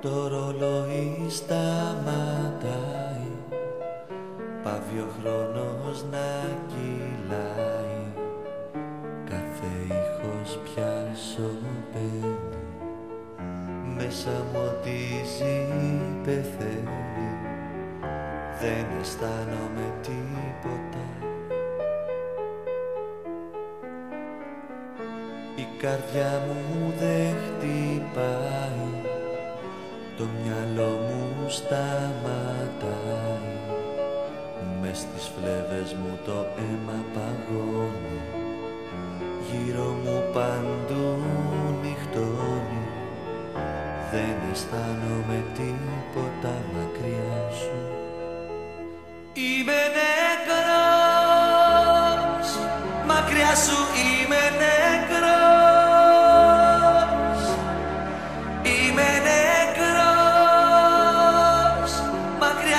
Το ρολόι σταματάει Πάβει ο χρόνος να κυλάει. Κάθε ήχος πια σωπαίνει Μέσα μου ό,τι ζει πεθαίνει. Δεν αισθάνομαι τίποτα. Η καρδιά μου δεν χτυπάει Το μυαλό μου σταματάει. Μες στις φλέβες μου το αίμα παγώνει. Γύρω μου παντού νυχτώνει. Δεν αισθάνομαι τίποτα μακριά σου. Είμαι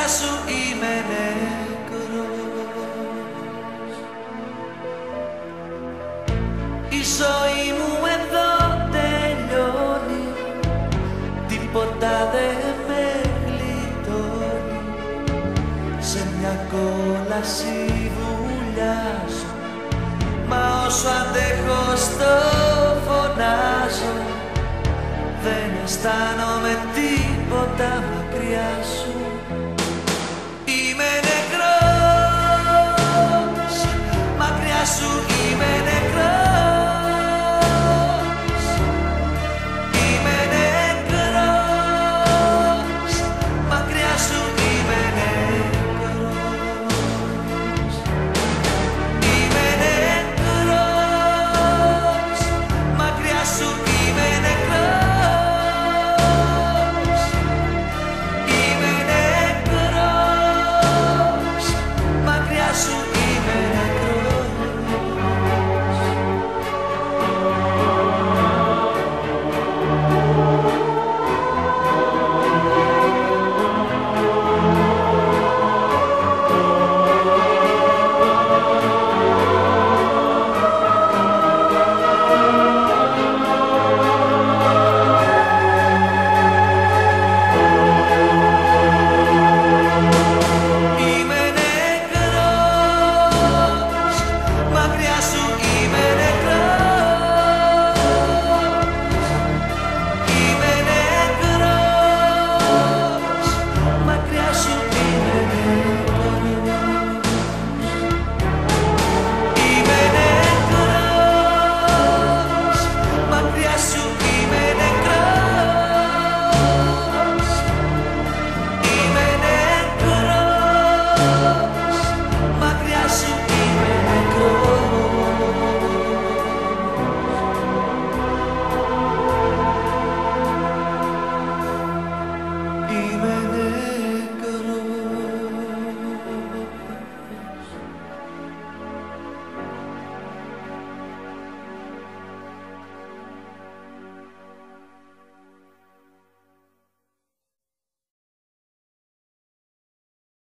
Μακριά σου είμαι νεκρός. Η ζωή μου εδώ τελειώνει Τίποτα δεν με γλιτώνει. Σε μια κόλαση βουλιάζω Μα όσο αντέχω στο φωνάζω. Δεν αισθάνομαι τίποτα μακριά σου